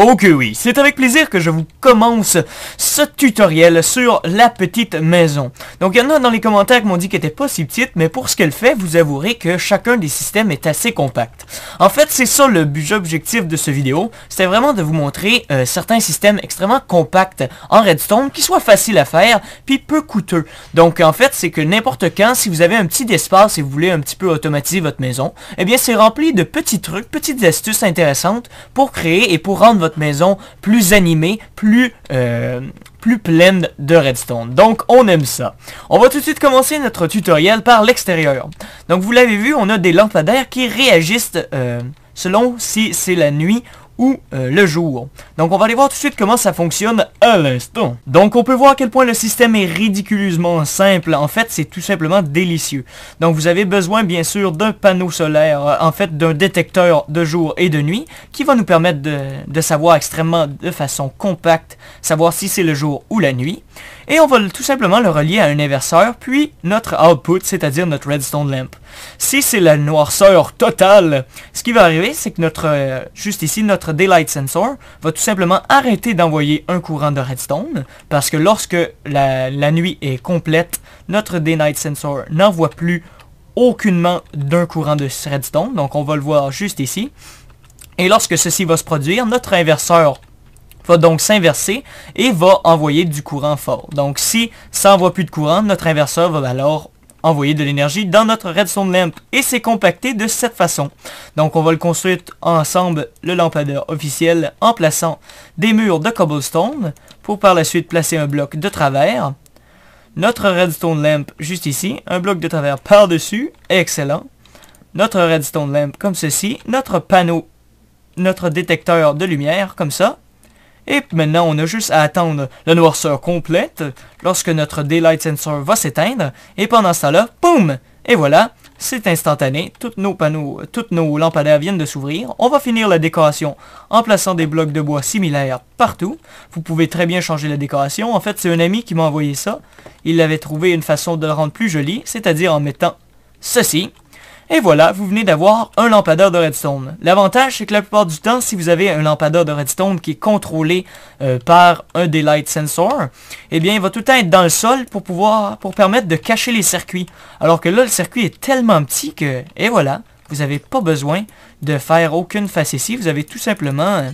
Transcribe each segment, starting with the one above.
Ok oui, c'est avec plaisir que je vous commence ce tutoriel sur la petite maison. Donc il y en a dans les commentaires qui m'ont dit qu'elle était pas si petite, mais pour ce qu'elle fait, vous avouerez que chacun des systèmes est assez compact. En fait, c'est ça le but objectif de ce vidéo, c'était vraiment de vous montrer euh, certains systèmes extrêmement compacts en redstone qui soient faciles à faire, puis peu coûteux. Donc en fait, c'est que n'importe quand, si vous avez un petit espace et vous voulez un petit peu automatiser votre maison, eh bien c'est rempli de petits trucs, petites astuces intéressantes pour créer et pour rendre votre maison plus animée, plus, euh, plus pleine de redstone. Donc, on aime ça. On va tout de suite commencer notre tutoriel par l'extérieur. Donc, vous l'avez vu, on a des lampadaires qui réagissent euh, selon si c'est la nuit ou euh, le jour. Donc on va aller voir tout de suite comment ça fonctionne à l'instant. Donc on peut voir à quel point le système est ridiculeusement simple. En fait, c'est tout simplement délicieux. Donc vous avez besoin bien sûr d'un panneau solaire, euh, en fait d'un détecteur de jour et de nuit, qui va nous permettre de, de savoir extrêmement de façon compacte, savoir si c'est le jour ou la nuit. Et on va tout simplement le relier à un inverseur, puis notre output, c'est-à-dire notre redstone lamp. Si c'est la noirceur totale, ce qui va arriver, c'est que notre, euh, juste ici, notre daylight sensor va tout simplement arrêter d'envoyer un courant de redstone, parce que lorsque la, la nuit est complète, notre daylight sensor n'envoie plus aucunement d'un courant de redstone, donc on va le voir juste ici. Et lorsque ceci va se produire, notre inverseur va donc s'inverser et va envoyer du courant fort. Donc si ça envoie plus de courant, notre inverseur va alors envoyer de l'énergie dans notre redstone lamp et c'est compacté de cette façon. Donc on va le construire ensemble, le lampadaire officiel, en plaçant des murs de cobblestone pour par la suite placer un bloc de travers. Notre redstone lamp juste ici, un bloc de travers par-dessus, excellent. Notre redstone lamp comme ceci, notre panneau, notre détecteur de lumière comme ça, et maintenant, on a juste à attendre la noirceur complète lorsque notre Daylight Sensor va s'éteindre. Et pendant ce temps-là, boum! Et voilà, c'est instantané. Tous nos panneaux, toutes nos lampadaires viennent de s'ouvrir. On va finir la décoration en plaçant des blocs de bois similaires partout. Vous pouvez très bien changer la décoration. En fait, c'est un ami qui m'a envoyé ça. Il avait trouvé une façon de le rendre plus joli, c'est-à-dire en mettant ceci. Et voilà, vous venez d'avoir un lampadaire de redstone. L'avantage, c'est que la plupart du temps, si vous avez un lampadaire de redstone qui est contrôlé euh, par un daylight sensor, eh bien, il va tout le temps être dans le sol pour pouvoir, pour permettre de cacher les circuits. Alors que là, le circuit est tellement petit que, et voilà, vous n'avez pas besoin de faire aucune facétie. Vous avez tout simplement euh,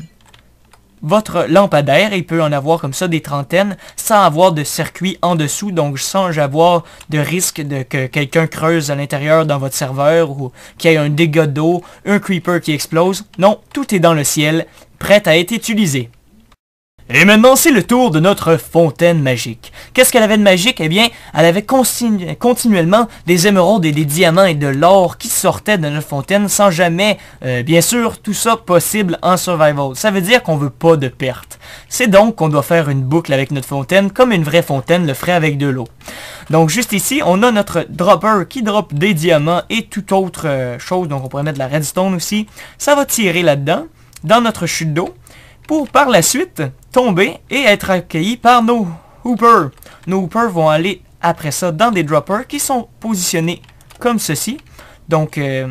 votre lampadaire. Il peut en avoir comme ça des trentaines sans avoir de circuit en dessous, donc sans avoir de risque de que quelqu'un creuse à l'intérieur dans votre serveur ou qu'il y ait un dégât d'eau, un creeper qui explose. Non, tout est dans le ciel, prêt à être utilisé. Et maintenant, c'est le tour de notre fontaine magique. Qu'est-ce qu'elle avait de magique? Eh bien, elle avait continuellement des émeraudes et des diamants et de l'or qui sortaient de notre fontaine sans jamais, euh, bien sûr, tout ça possible en survival. Ça veut dire qu'on veut pas de perte. C'est donc qu'on doit faire une boucle avec notre fontaine comme une vraie fontaine le ferait avec de l'eau. Donc juste ici, on a notre dropper qui drop des diamants et toute autre euh, chose. Donc on pourrait mettre la redstone aussi. Ça va tirer là-dedans, dans notre chute d'eau pour par la suite tomber et être accueillis par nos hoopers. Nos hoopers vont aller après ça dans des droppers qui sont positionnés comme ceci. Donc, euh,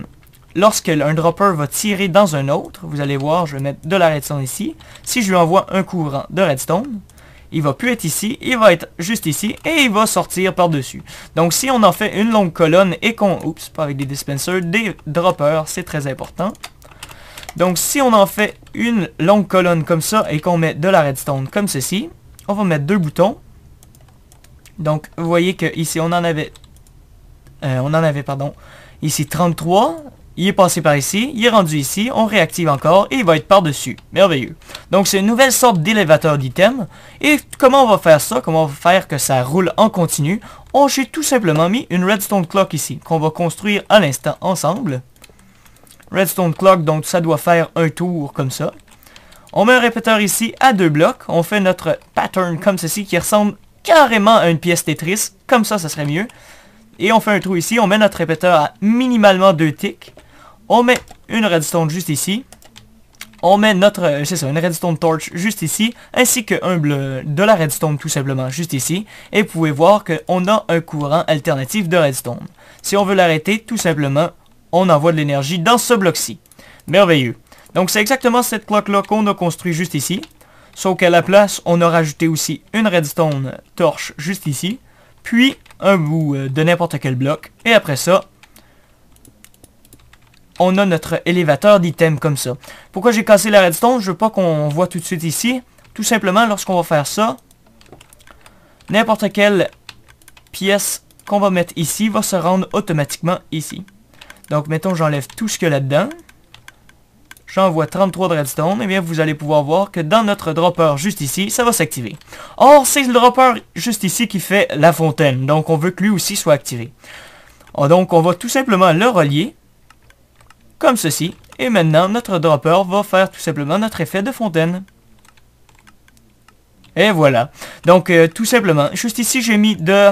lorsque un dropper va tirer dans un autre, vous allez voir, je vais mettre de la redstone ici. Si je lui envoie un courant de redstone, il va plus être ici, il va être juste ici et il va sortir par-dessus. Donc si on en fait une longue colonne et qu'on... Oups, pas avec des dispensers, des droppers, c'est très important. Donc si on en fait une longue colonne comme ça et qu'on met de la redstone comme ceci, on va mettre deux boutons. Donc vous voyez que ici on en avait, euh, on en avait pardon, ici 33. Il est passé par ici, il est rendu ici, on réactive encore et il va être par-dessus. Merveilleux. Donc c'est une nouvelle sorte d'élévateur d'item. Et comment on va faire ça? Comment on va faire que ça roule en continu? On J'ai tout simplement mis une redstone clock ici, qu'on va construire à l'instant ensemble. Redstone Clock, donc ça doit faire un tour comme ça. On met un répéteur ici à deux blocs. On fait notre pattern comme ceci qui ressemble carrément à une pièce Tetris. Comme ça, ça serait mieux. Et on fait un trou ici. On met notre répéteur à minimalement deux ticks. On met une redstone juste ici. On met notre, euh, c'est ça, une redstone torch juste ici, ainsi qu'un bleu de la redstone tout simplement juste ici. Et vous pouvez voir qu'on a un courant alternatif de redstone. Si on veut l'arrêter, tout simplement, on envoie de l'énergie dans ce bloc-ci. Merveilleux. Donc c'est exactement cette cloque-là qu'on a construit juste ici. Sauf qu'à la place, on a rajouté aussi une redstone torche juste ici. Puis un bout euh, de n'importe quel bloc. Et après ça, on a notre élévateur d'items comme ça. Pourquoi j'ai cassé la redstone? Je veux pas qu'on voit tout de suite ici. Tout simplement, lorsqu'on va faire ça, n'importe quelle pièce qu'on va mettre ici va se rendre automatiquement ici. Donc, mettons, j'enlève tout ce qu'il là-dedans. J'envoie 33 de redstone. Et eh bien, vous allez pouvoir voir que dans notre dropper juste ici, ça va s'activer. Or, c'est le dropper juste ici qui fait la fontaine. Donc, on veut que lui aussi soit activé. Oh, donc, on va tout simplement le relier. Comme ceci. Et maintenant, notre dropper va faire tout simplement notre effet de fontaine. Et voilà. Donc, euh, tout simplement, juste ici, j'ai mis de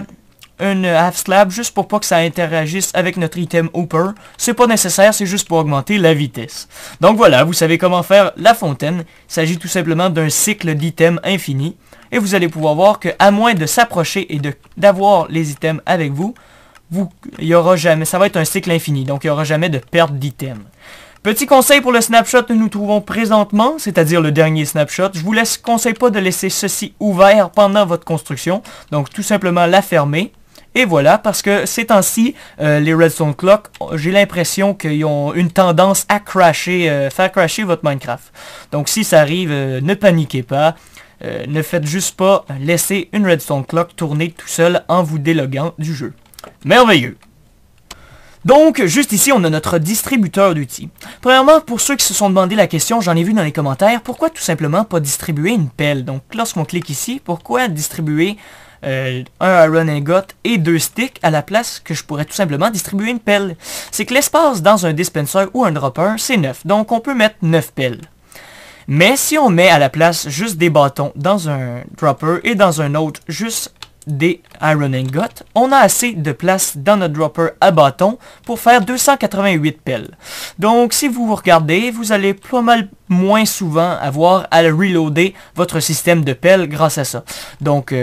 une half slab juste pour pas que ça interagisse avec notre item Hooper. C'est pas nécessaire, c'est juste pour augmenter la vitesse. Donc voilà, vous savez comment faire la fontaine. Il s'agit tout simplement d'un cycle d'items infini. Et vous allez pouvoir voir que à moins de s'approcher et d'avoir les items avec vous, vous, y aura jamais, ça va être un cycle infini, donc il n'y aura jamais de perte d'items. Petit conseil pour le snapshot que nous trouvons présentement, c'est-à-dire le dernier snapshot, je vous laisse conseille pas de laisser ceci ouvert pendant votre construction, donc tout simplement la fermer. Et voilà, parce que ces temps-ci, euh, les Redstone Clock, j'ai l'impression qu'ils ont une tendance à crasher, euh, faire crasher votre Minecraft. Donc si ça arrive, euh, ne paniquez pas. ne faites juste pas laisser une Redstone Clock tourner tout seul en vous déloguant du jeu. Merveilleux donc, juste ici, on a notre distributeur d'outils. Premièrement, pour ceux qui se sont demandé la question, j'en ai vu dans les commentaires, pourquoi tout simplement pas distribuer une pelle? Donc, lorsqu'on clique ici, pourquoi distribuer euh, un Iron Ingot et deux sticks à la place que je pourrais tout simplement distribuer une pelle C'est que l'espace dans un dispenser ou un dropper, c'est 9. Donc, on peut mettre 9 pelles. Mais si on met à la place juste des bâtons dans un dropper et dans un autre juste des Iron Ingot, on a assez de place dans notre dropper à bâton pour faire 288 pelles. Donc si vous regardez, vous allez pas mal moins souvent avoir à reloader votre système de pelles grâce à ça. Donc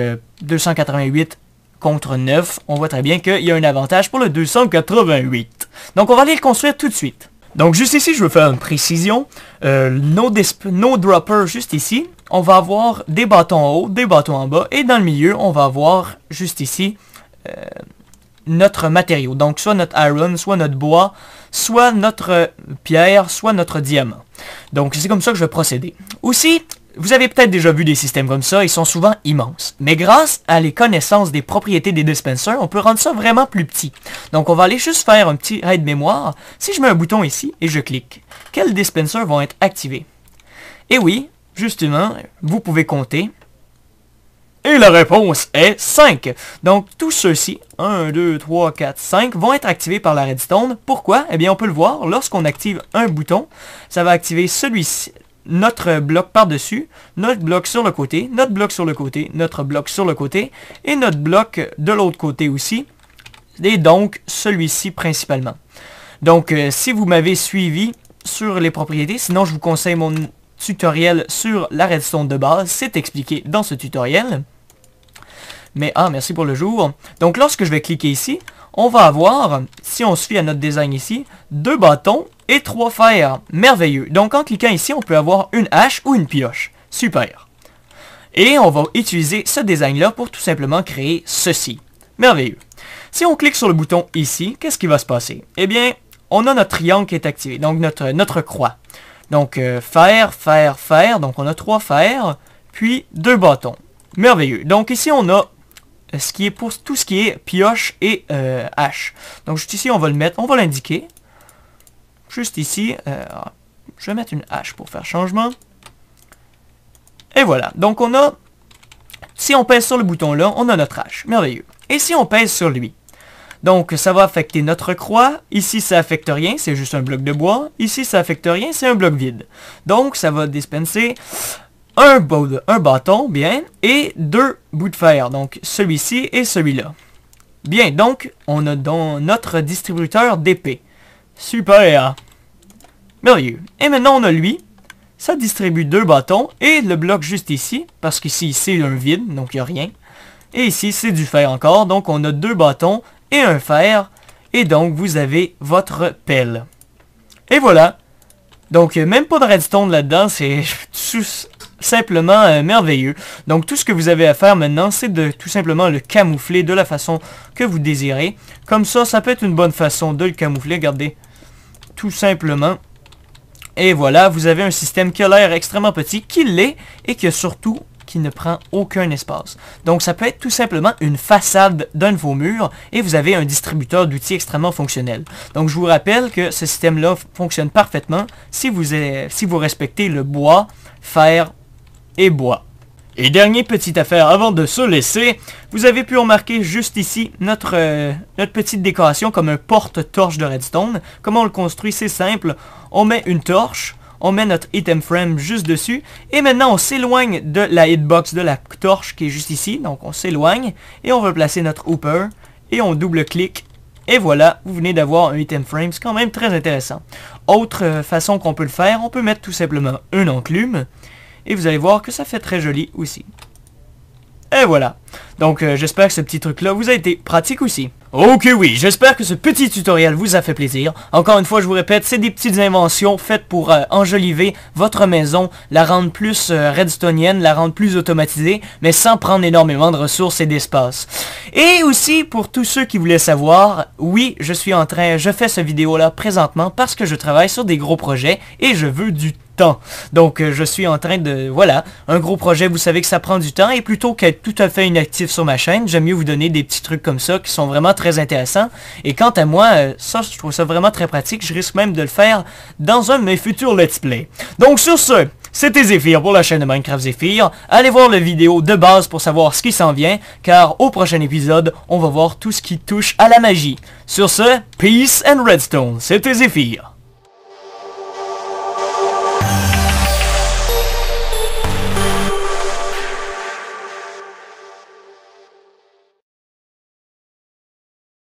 288 euh, contre 9, on voit très bien qu'il y a un avantage pour le 288. Donc on va aller le construire tout de suite. Donc juste ici, je veux faire une précision. Euh, nos, no droppers juste ici, on va avoir des bâtons en haut, des bâtons en bas, et dans le milieu, on va avoir juste ici euh, notre matériau. Donc soit notre iron, soit notre bois, soit notre pierre, soit notre diamant. Donc c'est comme ça que je vais procéder. Aussi, vous avez peut-être déjà vu des systèmes comme ça, ils sont souvent immenses. Mais grâce à les connaissances des propriétés des dispensers, on peut rendre ça vraiment plus petit. Donc on va aller juste faire un petit raid mémoire. Si je mets un bouton ici et je clique, quels dispensers vont être activés? Et oui, justement, vous pouvez compter. Et la réponse est 5. Donc tous ceux-ci, 1, 2, 3, 4, 5, vont être activés par la redstone. Pourquoi? Eh bien on peut le voir, lorsqu'on active un bouton, ça va activer celui-ci, notre bloc par-dessus, notre bloc sur le côté, notre bloc sur le côté, notre bloc sur le côté, et notre bloc de l'autre côté aussi, et donc celui-ci principalement. Donc euh, si vous m'avez suivi sur les propriétés, sinon je vous conseille mon tutoriel sur la redstone de base, c'est expliqué dans ce tutoriel. Mais ah, merci pour le jour. Donc lorsque je vais cliquer ici, on va avoir, si on suit à notre design ici, deux bâtons et trois fers. Merveilleux. Donc en cliquant ici, on peut avoir une hache ou une pioche. Super. Et on va utiliser ce design-là pour tout simplement créer ceci. Merveilleux. Si on clique sur le bouton ici, qu'est-ce qui va se passer? Eh bien, on a notre triangle qui est activé, donc notre, notre croix. Donc, euh, fer, fer, donc on a trois fers, puis deux bâtons. Merveilleux. Donc ici, on a ce qui est pour tout ce qui est pioche et euh, hache. Donc juste ici, on va le mettre, on va l'indiquer. Juste ici, euh, je vais mettre une hache pour faire changement. Et voilà. Donc on a, si on pèse sur le bouton là, on a notre hache. Merveilleux. Et si on pèse sur lui, donc ça va affecter notre croix. Ici, ça affecte rien, c'est juste un bloc de bois. Ici, ça affecte rien, c'est un bloc vide. Donc ça va dispenser un, bâton, bien, et deux bouts de fer, donc celui-ci et celui-là. Bien, donc, on a dans notre distributeur d'épée. Super! Merveilleux. Et maintenant, on a lui. Ça distribue deux bâtons et le bloc juste ici, parce qu'ici, c'est un vide, donc il n'y a rien. Et ici, c'est du fer encore, donc on a deux bâtons et un fer. Et donc, vous avez votre pelle. Et voilà, Donc, même pas de redstone là-dedans, c'est simplement euh, merveilleux. Donc tout ce que vous avez à faire maintenant, c'est de tout simplement le camoufler de la façon que vous désirez. Comme ça, ça peut être une bonne façon de le camoufler. Regardez, tout simplement. Et voilà, vous avez un système qui a l'air extrêmement petit, qui l'est, et qui a surtout qui ne prend aucun espace. Donc ça peut être tout simplement une façade d'un de vos murs et vous avez un distributeur d'outils extrêmement fonctionnel. Donc je vous rappelle que ce système-là fonctionne parfaitement si vous, respectez le bois, fer, et bois. Et dernière petite affaire avant de se laisser, vous avez pu remarquer juste ici notre, euh, notre petite décoration comme un porte-torche de redstone. Comment on le construit? C'est simple, on met une torche, on met notre item frame juste dessus, et maintenant on s'éloigne de la hitbox de la torche qui est juste ici, donc on s'éloigne, et on va placer notre hooper, et on double-clique, et voilà, vous venez d'avoir un item frame, c'est quand même très intéressant. Autre euh, façon qu'on peut le faire, on peut mettre tout simplement un enclume, et vous allez voir que ça fait très joli aussi. Et voilà. Donc euh, j'espère que ce petit truc là vous a été pratique aussi. Ok oui, j'espère que ce petit tutoriel vous a fait plaisir. Encore une fois, je vous répète, c'est des petites inventions faites pour euh, enjoliver votre maison, la rendre plus euh, redstonienne, la rendre plus automatisée, mais sans prendre énormément de ressources et d'espace. Et aussi, pour tous ceux qui voulaient savoir, oui, je suis en train, je fais ce vidéo là présentement parce que je travaille sur des gros projets et je veux du temps. Donc euh, je suis en train de, voilà, un gros projet, vous savez que ça prend du temps, et plutôt qu'être tout à fait inactif sur ma chaîne, j'aime mieux vous donner des petits trucs comme ça qui sont vraiment très intéressants. Et quant à moi, euh, ça je trouve ça vraiment très pratique, je risque même de le faire dans un de mes futurs let's play. Donc sur ce, c'était Zephyr pour la chaîne de Minecraft Zephyr. Allez voir la vidéo de base pour savoir ce qui s'en vient, car au prochain épisode, on va voir tout ce qui touche à la magie. Sur ce, peace and redstone, c'était Zephyr.